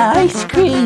ice cream.